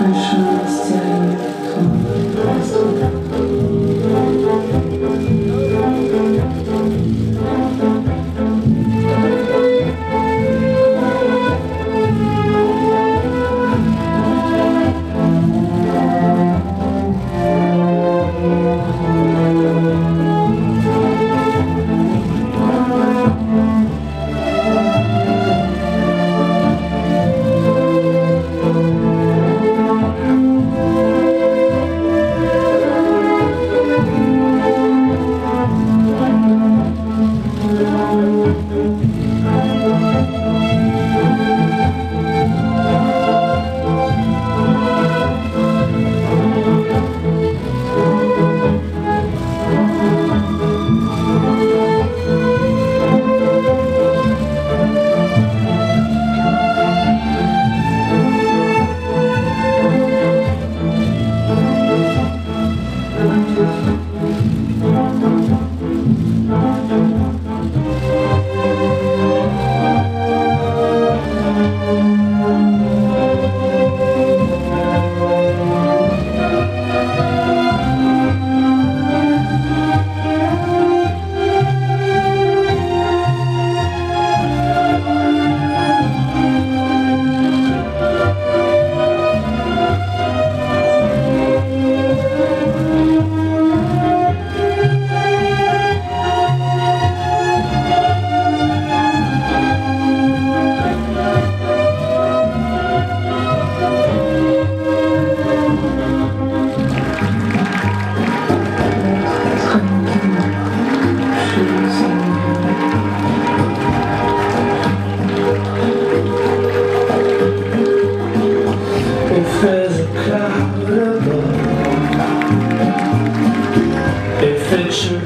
Большое стирание If 是